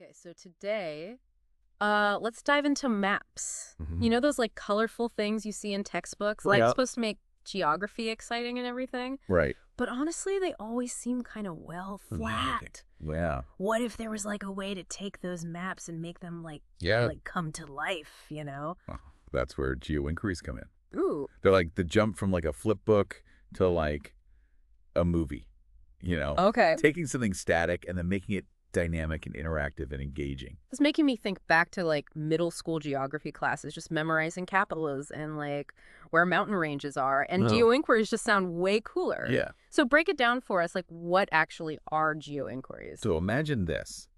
Okay, so today, uh, let's dive into maps. Mhm. You know those like colorful things you see in textbooks, like Yeah. supposed to make geography exciting and everything. Right. But honestly, they always seem kind of well flat. Yeah. What if there was like a way to take those maps and make them like Yeah. like come to life? You know? That's where geo inquiries come in. Ooh. They're like the jump from like a flip book to like a movie, you know, Okay. taking something static and then making it dynamic and interactive and engaging. It's making me think back to like middle school geography classes, just memorizing capitals and like where mountain ranges are. And Oh. geo inquiries just sound way cooler. Yeah. So break it down for us. Like, what actually are geo inquiries? So imagine this.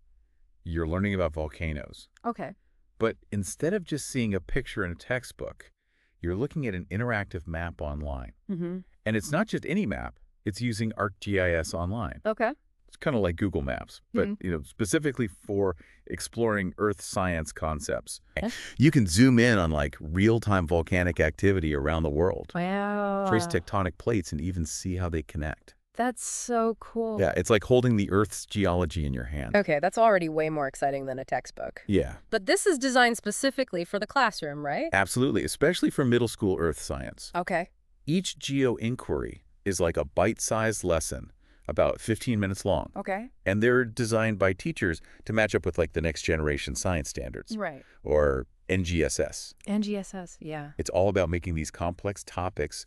You're learning about volcanoes, okay. but instead of just seeing a picture in a textbook, you're looking at an interactive map online. Mm-hmm. And it's not just any map. It's using ArcGIS online. Okay. It's kind of like Google Maps, but Mhm. you know, specifically for exploring Earth science concepts. Okay. You can zoom in on like real-time volcanic activity around the world, Wow. trace tectonic plates, and even see how they connect. That's so cool. Yeah, it's like holding the Earth's geology in your hand. Okay, that's already way more exciting than a textbook. Yeah, But this is designed specifically for the classroom, right? absolutely, especially for middle school Earth science. Okay. Each geo inquiry is like a bite-sized lesson, about 15 minutes long, Okay. and they're designed by teachers to match up with like the next generation science standards Right. or NGSS. NGSS. Yeah. It's all about making these complex topics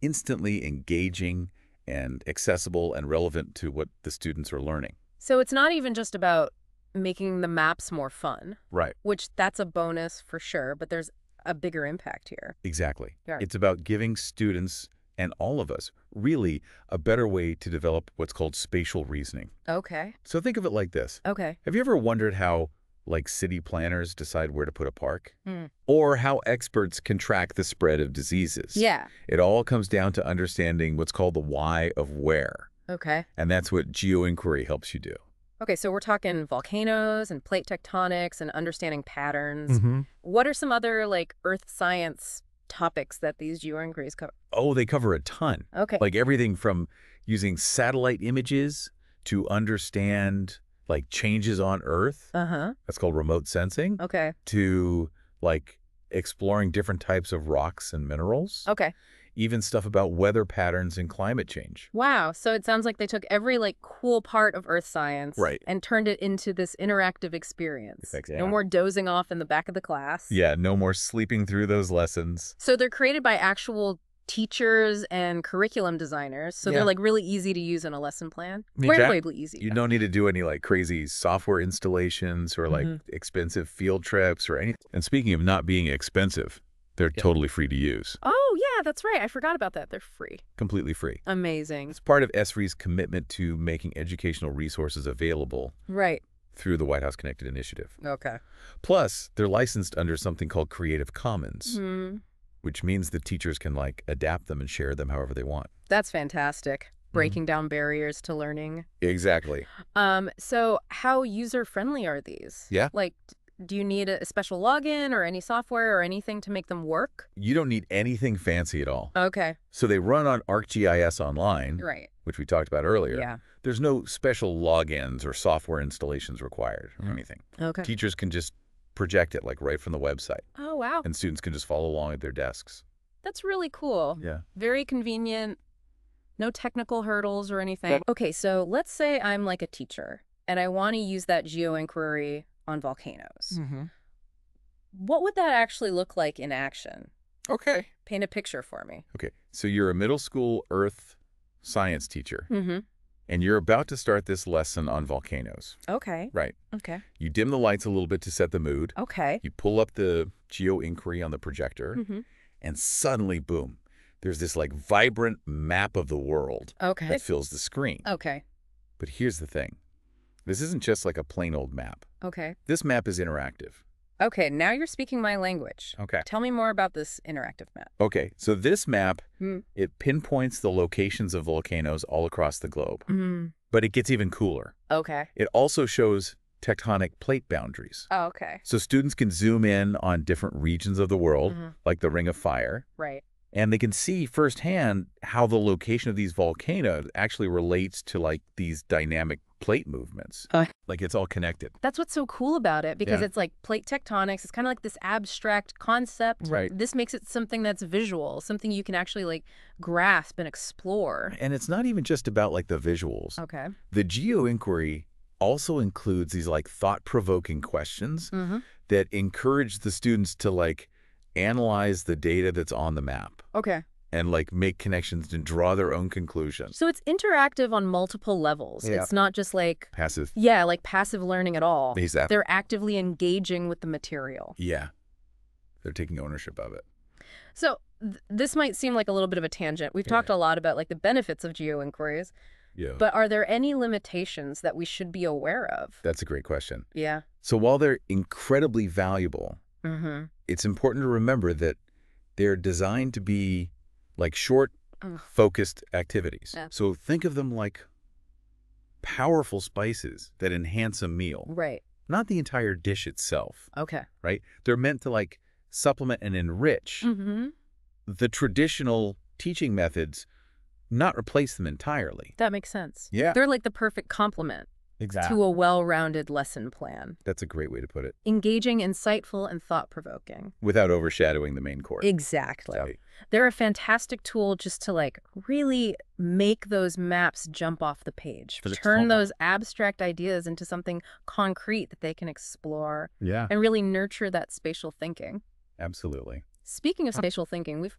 instantly engaging and accessible and relevant to what the students are learning. So it's not even just about making the maps more fun, Right. which that's a bonus for sure, but there's a bigger impact here. Exactly. Yeah. It's about giving students and all of us really a better way to develop what's called spatial reasoning. Okay. So think of it like this. Okay. Have you ever wondered how like city planners decide where to put a park? Hmm. Or how experts can track the spread of diseases? Yeah. It all comes down to understanding what's called the why of where. Okay. And that's what geoinquiry helps you do. Okay, so we're talking volcanoes and plate tectonics and understanding patterns. Mm-hmm. What are some other like earth science topics that these geoinquiries cover? Oh, they cover a ton. Okay. Like everything from using satellite images to understand like changes on Earth. uh-huh. That's called remote sensing. Okay. To like exploring different types of rocks and minerals. Okay. Even stuff about weather patterns and climate change. Wow. So it sounds like they took every like cool part of earth science Right. and turned it into this interactive experience. Exactly. No more dozing off in the back of the class. Yeah, no more sleeping through those lessons. So they're created by actual teachers and curriculum designers. So Yeah. they're like really easy to use in a lesson plan. Exact- Incredibly easy. You don't need to do any like crazy software installations or like Mhm. expensive field trips or anything. And speaking of not being expensive, they're Yeah. totally free to use. Oh, yeah, that's right. I forgot about that. They're free. Completely free. Amazing. It's part of ESRI's commitment to making educational resources available Right. through the White House Connected Initiative. Okay. Plus, they're licensed under something called Creative Commons, Hmm. which means that teachers can like adapt them and share them however they want. That's fantastic. Breaking down barriers to learning. Exactly. Um, so how user friendly are these? Yeah. Like, do you need a special login or any software or anything to make them work? You don't need anything fancy at all. Okay. So they run on ArcGIS Online, Right. which we talked about earlier. Yeah. There's no special logins or software installations required or Mhm. anything. Okay. Teachers can just project it like right from the website, Oh, wow. and students can just follow along at their desks. That's really cool. Yeah. Very convenient. No technical hurdles or anything. Okay, so let's say I'm like a teacher and I want to use that geo inquiry on volcanoes. Mm-hmm. What would that actually look like in action? Okay. Paint a picture for me. Okay. So you're a middle school earth science teacher, Mm-hmm. and you're about to start this lesson on volcanoes. Okay. Right. Okay. You dim the lights a little bit to set the mood. Okay. You pull up the geo inquiry on the projector, Mm-hmm. and suddenly, boom, there's this like vibrant map of the world Okay. that fills the screen. Okay. But here's the thing. This isn't just like a plain old map. Okay. This map is interactive. Okay. Now you're speaking my language. Okay. Tell me more about this interactive map. Okay, so this map, Hmm. it pinpoints the locations of volcanoes all across the globe. Mm. But it gets even cooler. Okay. It also shows tectonic plate boundaries. Oh, okay. So students can zoom in on different regions of the world, Mhm. like the Ring of Fire, Right. And they can see firsthand how the location of these volcanoes actually relates to like these dynamic plate movements. Uh. like it's all connected. That's what's so cool about it because Yeah. it's like plate tectonics. It's kind of like this abstract concept. Right. This makes it something that's visual, something you can actually like grasp and explore. And it's not even just about like the visuals. Okay. The geo inquiry also includes these like thought-provoking questions Mm-hmm. that encourage the students to like analyze the data that's on the map Okay. And like make connections and draw their own conclusions. So it's interactive on multiple levels. Yeah. It's not just like, Passive. yeah, like passive learning at all. Exactly. They're actively engaging with the material. Yeah. They're taking ownership of it. So th- this might seem like a little bit of a tangent. We've Yeah. talked a lot about like the benefits of geo inquiries, Yeah. but are there any limitations that we should be aware of? That's a great question. Yeah. So while they're incredibly valuable, Mm-hmm. it's important to remember that they're designed to be like short, Ugh. focused activities. Yeah. So think of them like powerful spices that enhance a meal, Right. not the entire dish itself, Okay. right? They're meant to like supplement and enrich Mm-hmm. the traditional teaching methods, not replace them entirely. That makes sense. Yeah. They're like the perfect complement to a well-rounded lesson plan. That's a great way to put it, Engaging, insightful, and thought-provoking. without overshadowing the main course. Exactly. They're a fantastic tool just to like really make those maps jump off the page. Turn those abstract ideas into something concrete that they can explore Yeah, and really nurture that spatial thinking. absolutely. Speaking of spatial thinking, we've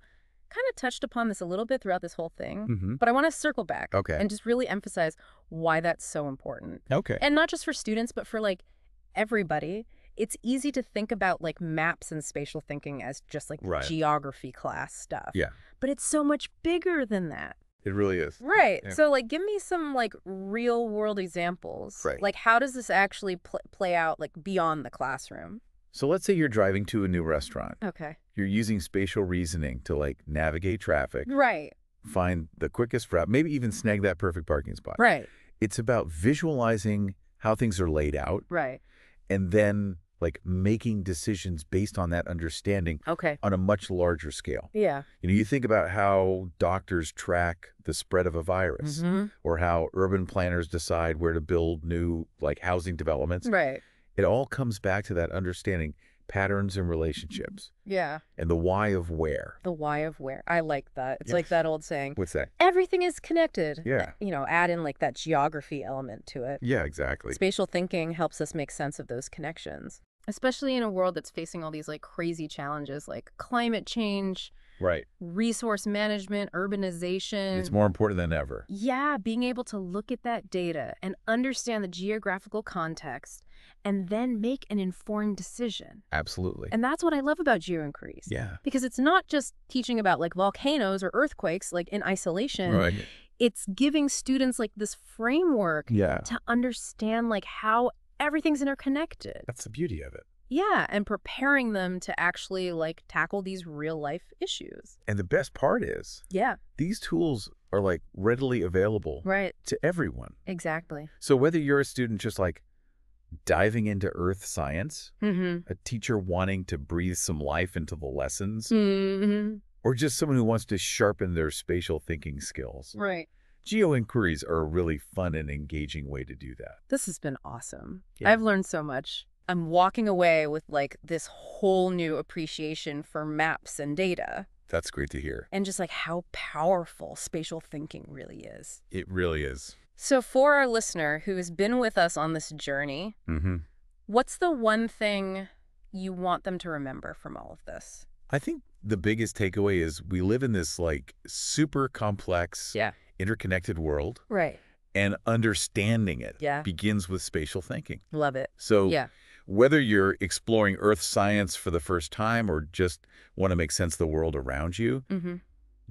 kind of touched upon this a little bit throughout this whole thing, Mm-hmm. but I want to circle back Okay. and just really emphasize why that's so important. Okay. And not just for students, but for like everybody. It's easy to think about like maps and spatial thinking as just like Right. geography class stuff. Yeah. But it's so much bigger than that. It really is. Right. Yeah. So like give me some like real world examples. Right. Like how does this actually pl- play out like beyond the classroom? So let's say you're driving to a new restaurant. Okay. You're using spatial reasoning to like navigate traffic, Right. find the quickest route, maybe even snag that perfect parking spot. Right. It's about visualizing how things are laid out Right. and then like making decisions based on that understanding Okay. on a much larger scale. Yeah. You know, you think about how doctors track the spread of a virus Mhm. or how urban planners decide where to build new like housing developments. Right. It all comes back to that understanding patterns and relationships Yeah. and the why of where. The why of where. I like that. It's Yeah. like that old saying, What's that? everything is connected. Yeah. Uh, you know, add in like that geography element to it. Yeah, exactly. Spatial thinking helps us make sense of those connections, especially in a world that's facing all these like crazy challenges like climate change, Right. resource management, urbanization. It's more important than ever. Yeah, being able to look at that data and understand the geographical context and then make an informed decision. Absolutely. And that's what I love about geoinquiries. yeah. Because it's not just teaching about like volcanoes or earthquakes like in isolation. Right. It's giving students like this framework Yeah. to understand like how everything's interconnected. That's the beauty of it. Yeah, and preparing them to actually like tackle these real life issues. And the best part is Yeah, these tools are like readily available right. to everyone. Exactly. So whether you're a student just like diving into earth science, Mm-hmm. a teacher wanting to breathe some life into the lessons, Mm-hmm. or just someone who wants to sharpen their spatial thinking skills, Right. geo inquiries are a really fun and engaging way to do that. This has been awesome. Yeah. I've learned so much. I'm walking away with like this whole new appreciation for maps and data That's great to hear. and just like how powerful spatial thinking really is. It really is. So, for our listener who has been with us on this journey, Mm-hmm. what's the one thing you want them to remember from all of this? I think the biggest takeaway is we live in this like super complex, Yeah. interconnected world, Right. and understanding it Yeah. begins with spatial thinking. Love it. So Yeah. Whether you're exploring earth science for the first time or just want to make sense of the world around you, Mm-hmm.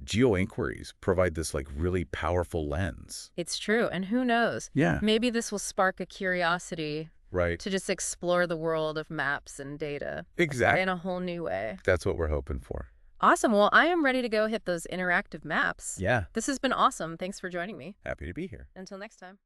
geo inquiries provide this like really powerful lens. It's true. And who knows? Yeah. Maybe this will spark a curiosity Right. to just explore the world of maps and data Exactly. in a whole new way. That's what we're hoping for. Awesome. Well, I am ready to go hit those interactive maps. Yeah. This has been awesome. Thanks for joining me. Happy to be here. Until next time.